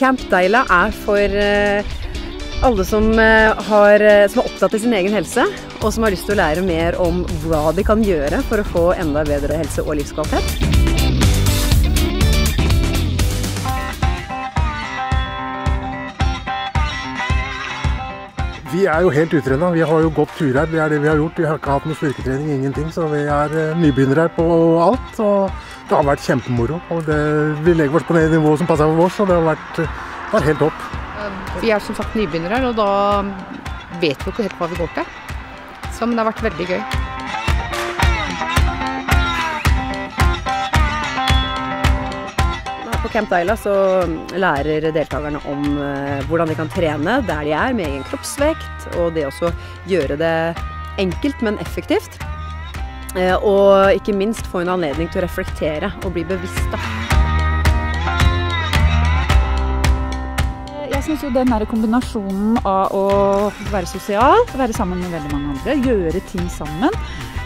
Camp Deila er for eh, alle som, eh, har, eh, som er opptatt av sin egen helse, og som har lyst til å lære mer om hva de kan gjøre for å få enda bedre helse og livskvalitet. Vi er jo helt utrena. Vi har jo gått tur her. Det er det vi har gjort. Vi har ikke hatt noe styrketrening, ingenting. Så vi er nybegynnere på alt. Og det har vært kjempemoro. Og det, vi legger oss på det nivået som passer for oss, og det har vært, vært helt topp. Vi er som sagt nybegynnere, og da vet vi jo ikke helt hva vi går til. Så men det har vært veldig gøy. På Camp Daila så lærer deltakerne om eh, hvordan de kan trene der de er med egen kroppsvekt, og det også gjøre det enkelt, men effektivt. Eh, Og ikke minst få en anledning til å reflektere og bli bevisst. da. Jeg syns jo den kombinasjonen av å være sosial, være sammen med veldig mange andre, gjøre ting sammen,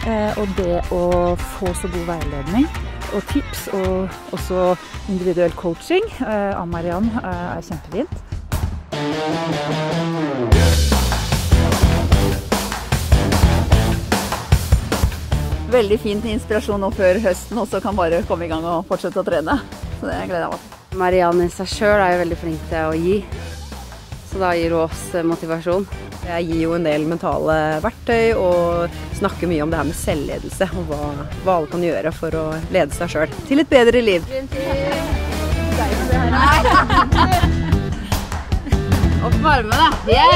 eh, og det å få så god veiledning og tips, og også individuell coaching eh, av Mariann, er kjempefint. Veldig fin inspirasjon nå før høsten, og så kan bare komme i gang og fortsette å trene. Så det gleder jeg meg til. Marianne i seg sjøl er jo veldig flink til å gi, så da gir hun oss eh, motivasjon. Jeg gir jo en del mentale verktøy og snakker mye om det her med selvledelse og hva, hva alle kan gjøre for å lede seg sjøl til et bedre liv. Opp med armene. Yes!